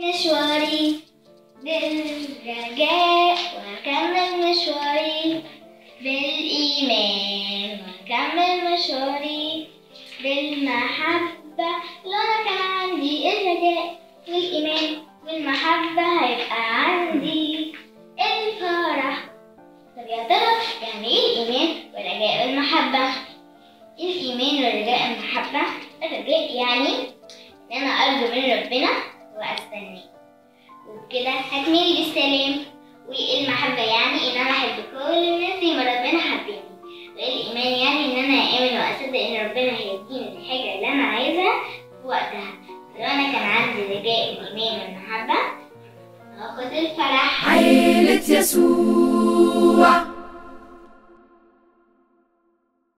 مشواري بالرجاء وأكمل مشواري بالإيمان وأكمل مشواري بالمحبة لو أنا كان عندي الرجاء والإيمان والمحبة هيبقى عندي. الفرح. طب يا ترى يعني إيه الإيمان والرجاء والمحبة؟ الإيمان والرجاء والمحبة. الرجاء يعني إن أنا أرجو من ربنا وأستناه وبكده هتميل بالسلام. والمحبة يعني إن أنا أحب كل الناس زي ما ربنا حبني. والإيمان يعني إن أنا آمن وأصدق إن ربنا هيديني الحاجة اللي أنا عايزها في وقتها. لو أنا كان عندي رجاء الإيمان والمحبة هاخد الفرح. عيلة يسوع.